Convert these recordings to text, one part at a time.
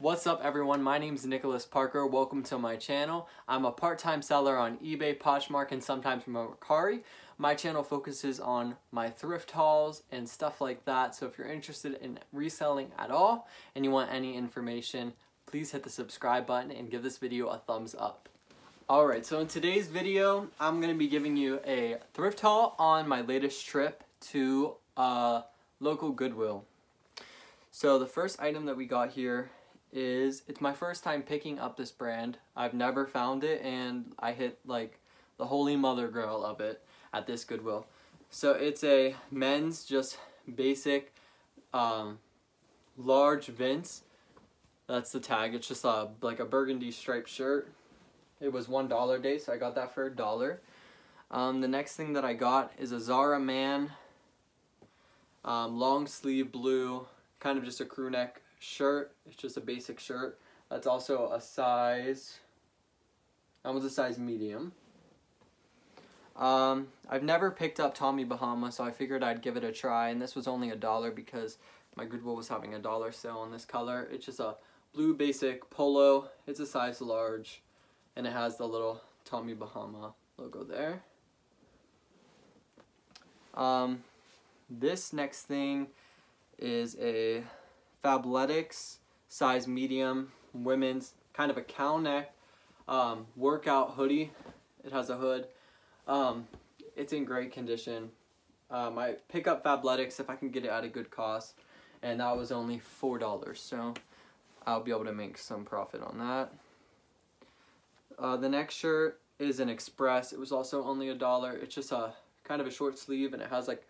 What's up everyone, my name is Nicholas Parker. Welcome to my channel. I'm a part-time seller on eBay, Poshmark, and sometimes Mercari. My channel focuses on my thrift hauls and stuff like that. So if you're interested in reselling at all and you want any information, please hit the subscribe button and give this video a thumbs up. Alright, so in today's video, I'm going to be giving you a thrift haul on my latest trip to a local Goodwill. So the first item that we got here is it's my first time picking up this brand. I've never found it and I hit like the holy mother girl of it at this Goodwill. So it's a men's just basic um, large Vince. That's the tag. It's just a like a burgundy striped shirt. It was one dollar day, so I got that for a dollar. Um, the next thing that I got is a Zara Man um, long sleeve blue, kind of just a crew neck shirt. It's just a basic shirt. That's also a size, that was a size medium. Um, I've never picked up Tommy Bahama, so I figured I'd give it a try. And this was only a dollar because my Goodwill was having a dollar sale on this color. It's just a blue basic polo. It's a size large, and it has the little Tommy Bahama logo there. Um, this next thing is a Fabletics size medium women's kind of a cow neck um, workout hoodie. It has a hood. Um, it's in great condition. Um, I pick up Fabletics if I can get it at a good cost, and that was only four dollars. So I'll be able to make some profit on that. Uh, the next shirt is an Express. It was also only a dollar. It's just a kind of a short sleeve, and it has like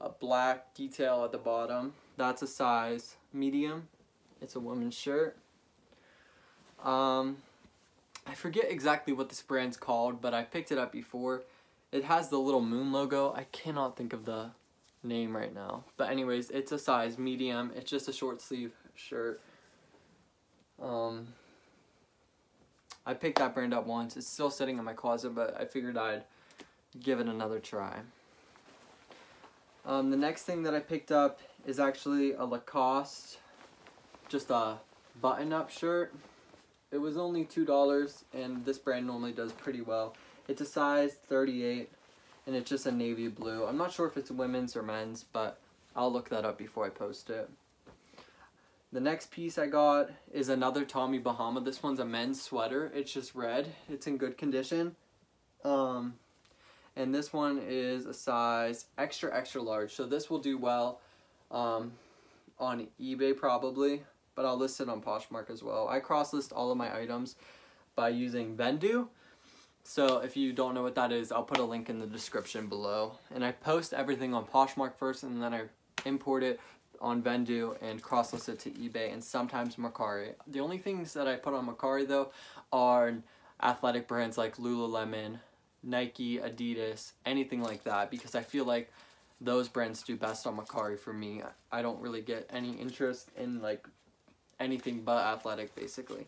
a black detail at the bottom. That's a size medium. It's a woman's shirt. Um, I forget exactly what this brand's called, but I picked it up before. It has the little moon logo. I cannot think of the name right now. But anyways, it's a size medium. It's just a short sleeve shirt. Um, I picked that brand up once. It's still sitting in my closet, but I figured I'd give it another try. Um, the next thing that I picked up is actually a Lacoste, just a button-up shirt. It was only $2 and this brand normally does pretty well. It's a size 38 and it's just a navy blue. I'm not sure if it's women's or men's, but I'll look that up before I post it. The next piece I got is another Tommy Bahama. This one's a men's sweater. It's just red. It's in good condition. And this one is a size extra extra large. So this will do well um, on eBay probably but I'll list it on Poshmark as well. I cross list all of my items by using Vendoo. So if you don't know what that is I'll put a link in the description below. And I post everything on Poshmark first and then I import it on Vendoo and cross list it to eBay and sometimes Mercari. The only things that I put on Mercari though are athletic brands like Lululemon, Nike, Adidas, anything like that because I feel like those brands do best on Mercari for me. I don't really get any interest in like anything but athletic basically.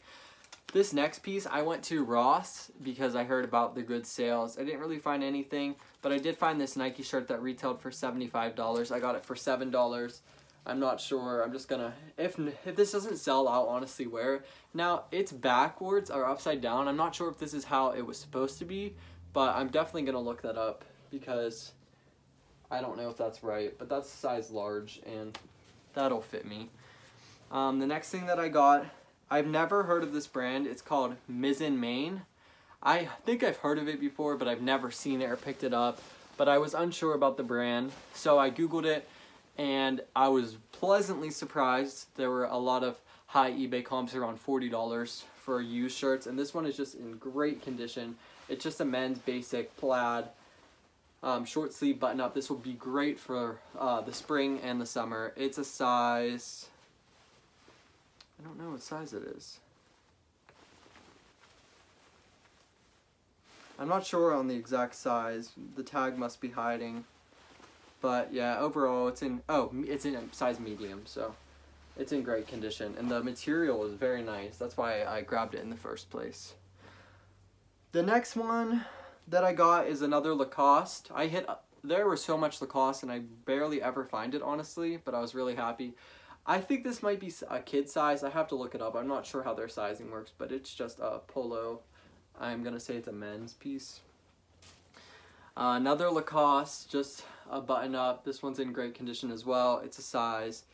This next piece, I went to Ross because I heard about the good sales. I didn't really find anything, but I did find this Nike shirt that retailed for $75. I got it for $7. I'm not sure. I'm just gonna, if, if this doesn't sell, I'll honestly wear it. Now, it's backwards or upside down. I'm not sure if this is how it was supposed to be, but I'm definitely going to look that up because I don't know if that's right. But that's size large and that'll fit me. Um, the next thing that I got, I've never heard of this brand. It's called Mizzen Main. I think I've heard of it before, but I've never seen it or picked it up. But I was unsure about the brand, so I Googled it and I was pleasantly surprised. There were a lot of high eBay comps around $40 for used shirts, and this one is just in great condition. It's just a men's basic plaid um, short sleeve button up. This will be great for uh, the spring and the summer. It's a size, I don't know what size it is. I'm not sure on the exact size. The tag must be hiding. But yeah, overall it's in, oh, it's in size medium, so it's in great condition. And the material is very nice. That's why I grabbed it in the first place. The next one that I got is another Lacoste. I hit, there was so much Lacoste and I barely ever find it honestly, but I was really happy. I think this might be a kid size. I have to look it up. I'm not sure how their sizing works, but it's just a polo. I'm to say it's a men's piece. Uh, another Lacoste, just a button up. This one's in great condition as well. It's a size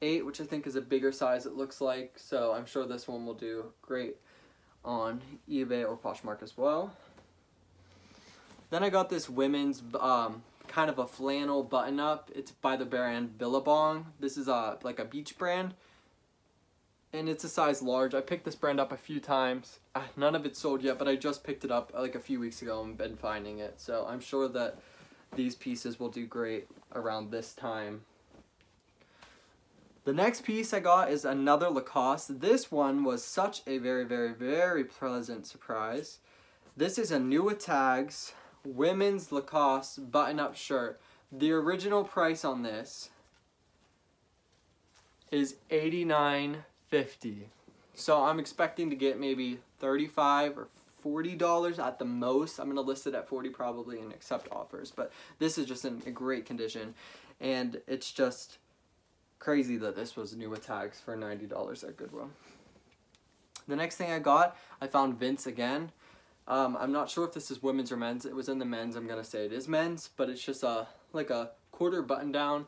8, which I think is a bigger size it looks like. So I'm sure this one will do great on eBay or Poshmark as well. Then I got this women's um, kind of a flannel button up. It's by the brand Billabong. This is a like a beach brand. And it's a size large. I picked this brand up a few times. Uh, none of it's sold yet, but I just picked it up like a few weeks ago and been finding it. So I'm sure that these pieces will do great around this time. The next piece I got is another Lacoste. This one was such a very, very, very pleasant surprise. This is a New Tags women's Lacoste button-up shirt. The original price on this is $89.50. So I'm expecting to get maybe 35 or $40 at the most. I'm going to list it at 40 probably and accept offers. But this is just in a great condition. And it's just crazy that this was new with tags for $90 at Goodwill. The next thing I got, I found Vince again. Um, I'm not sure if this is women's or men's. It was in the men's. I'm gonna say it is men's, but it's just a like a quarter button down,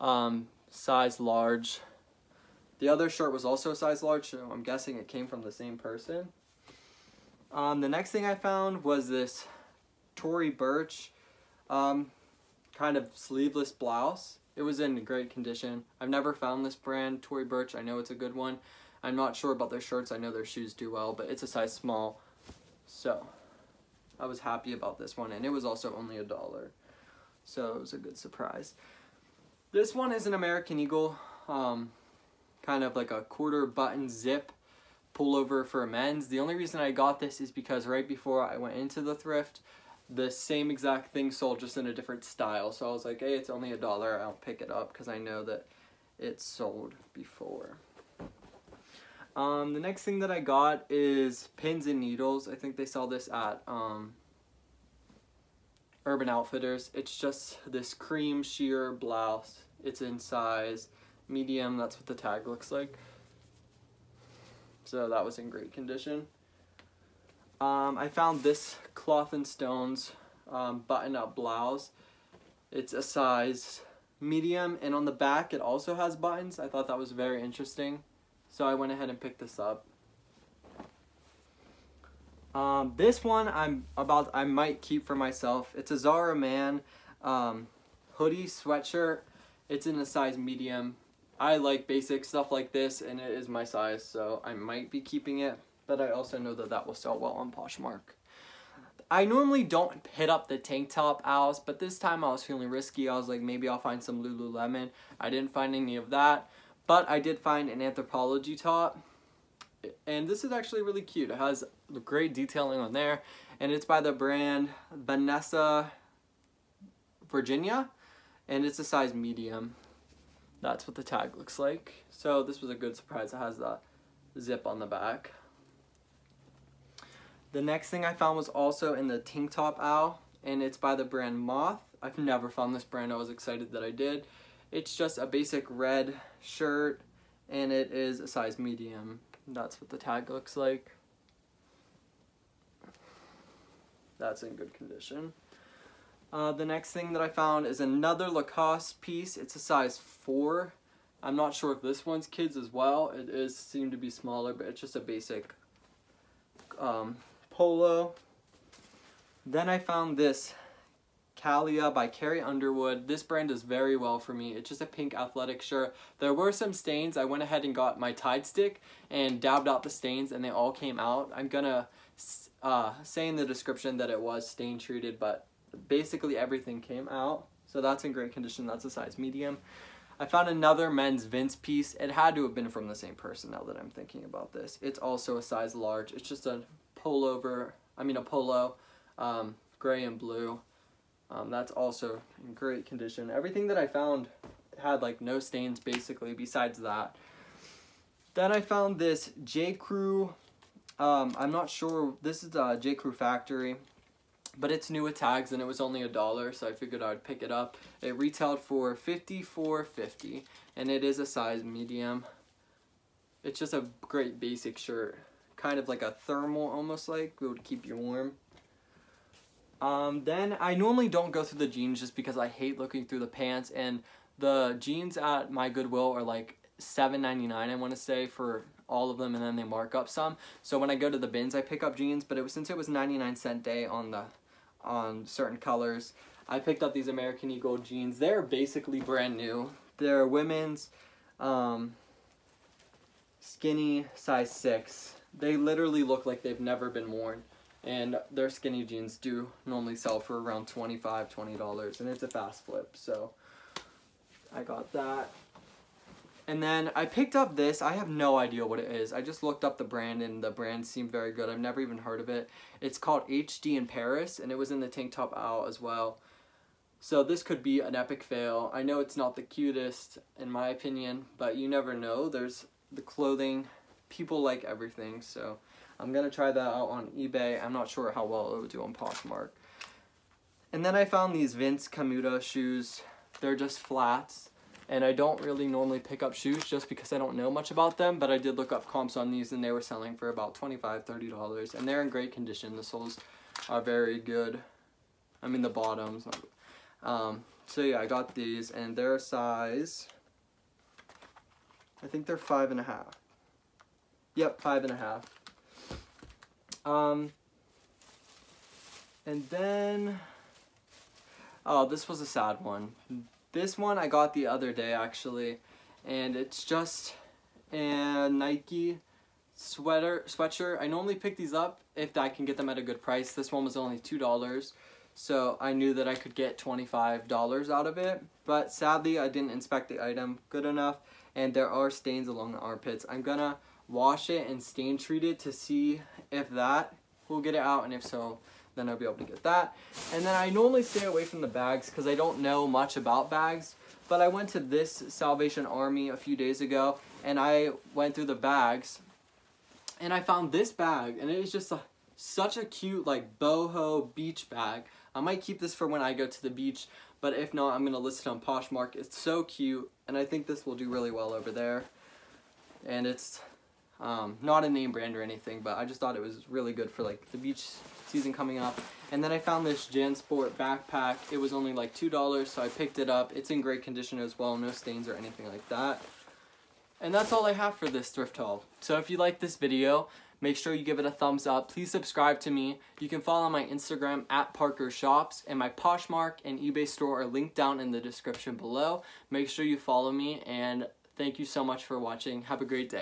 um, size large. The other shirt was also a size large, so I'm guessing it came from the same person. Um, the next thing I found was this Tory Burch um, kind of sleeveless blouse. It was in great condition. I've never found this brand, Tory Burch. I know it's a good one. I'm not sure about their shirts. I know their shoes do well, but it's a size small. So I was happy about this one and it was also only a dollar. So it was a good surprise. This one is an American Eagle, um, kind of like a quarter button zip pullover for men's. The only reason I got this is because right before I went into the thrift, the same exact thing sold just in a different style. So I was like, hey, it's only a dollar. I'll pick it up because I know that it's sold before. Um, the next thing that I got is pins and needles. I think they sell this at um, Urban Outfitters. It's just this cream sheer blouse. It's in size medium. That's what the tag looks like. So that was in great condition. Um, I found this Cloth and Stones um, button-up blouse. It's a size medium, and on the back it also has buttons. I thought that was very interesting. So I went ahead and picked this up. Um, this one I'm about I might keep for myself. It's a Zara Man um, hoodie sweatshirt. It's in a size medium. I like basic stuff like this and it is my size so I might be keeping it but I also know that that will sell well on Poshmark. I normally don't hit up the tank top aisles but this time I was feeling risky. I was like maybe I'll find some Lululemon. I didn't find any of that. But I did find an Anthropologie top. And this is actually really cute. It has great detailing on there. And it's by the brand Vanessa Virginia. And it's a size medium. That's what the tag looks like. So this was a good surprise. It has the zip on the back. The next thing I found was also in the tank top aisle. And it's by the brand Moth. I've never found this brand. I was excited that I did. It's just a basic red shirt and it is a size medium. That's what the tag looks like. That's in good condition. Uh, the next thing that I found is another Lacoste piece. It's a size 4. I'm not sure if this one's kids as well. It is seemed to be smaller, but it's just a basic um, polo. Then I found this Calia by Carrie Underwood. This brand does very well for me. It's just a pink athletic shirt. There were some stains. I went ahead and got my Tide stick and dabbed out the stains and they all came out. I'm gonna uh, say in the description that it was stain treated, but basically everything came out. So that's in great condition. That's a size medium. I found another men's Vince piece. It had to have been from the same person now that I'm thinking about this. It's also a size large. It's just a pullover, I mean a polo, um, gray and blue. Um, that's also in great condition. Everything that I found had like no stains basically besides that. Then I found this J. Crew, um, I'm not sure, this is a J. Crew Factory. but it's new with tags and it was only a dollar so I figured I'd pick it up. It retailed for $54.50 and it is a size medium. It's just a great basic shirt. Kind of like a thermal almost like, it would keep you warm. Um, then I normally don't go through the jeans just because I hate looking through the pants and the jeans at my Goodwill are like $7.99 I want to say for all of them and then they mark up some. So when I go to the bins I pick up jeans but it was since it was 99 cent day on the on certain colors I picked up these American Eagle jeans. They're basically brand new. They're women's um, skinny size 6. They literally look like they've never been worn and their skinny jeans do normally sell for around 25 $20 and it's a fast flip so I got that and then I picked up this. I have no idea what it is. I just looked up the brand and the brand seemed very good. I've never even heard of it. It's called HD in Paris and it was in the tank top out as well. So this could be an epic fail. I know it's not the cutest in my opinion, but you never know. There's the clothing. People like everything. So I'm going to try that out on eBay. I'm not sure how well it would do on Poshmark. And then I found these Vince Camuto shoes. They're just flats and I don't really normally pick up shoes just because I don't know much about them, but I did look up comps on these and they were selling for about $25, $30, and they're in great condition. The soles are very good. I mean the bottoms. Um, so yeah, I got these and they're a size, I think they're five and a half. Yep, five and a half. Um, and then, oh, this was a sad one. This one I got the other day actually, and it's just a Nike sweater sweatshirt. I normally pick these up if I can get them at a good price. This one was only two dollars, so I knew that I could get twenty five dollars out of it. But sadly, I didn't inspect the item good enough, and there are stains along the armpits. I'm gonna wash it and stain treat it to see if that will get it out, and if so, then I'll be able to get that. And then I normally stay away from the bags because I don't know much about bags. But I went to this Salvation Army a few days ago and I went through the bags and I found this bag and it is just a, such a cute like boho beach bag. I might keep this for when I go to the beach, but if not, I'm gonna list it on Poshmark. It's so cute, and I think this will do really well over there. And it's um, not a name brand or anything, but I just thought it was really good for like the beach season coming up. And then I found this JanSport backpack. It was only like $2, so I picked it up. It's in great condition as well, no stains or anything like that. And that's all I have for this thrift haul. So if you like this video, make sure you give it a thumbs up. Please subscribe to me. You can follow my Instagram at Parker Shops and my Poshmark and eBay store are linked down in the description below. Make sure you follow me and thank you so much for watching. Have a great day.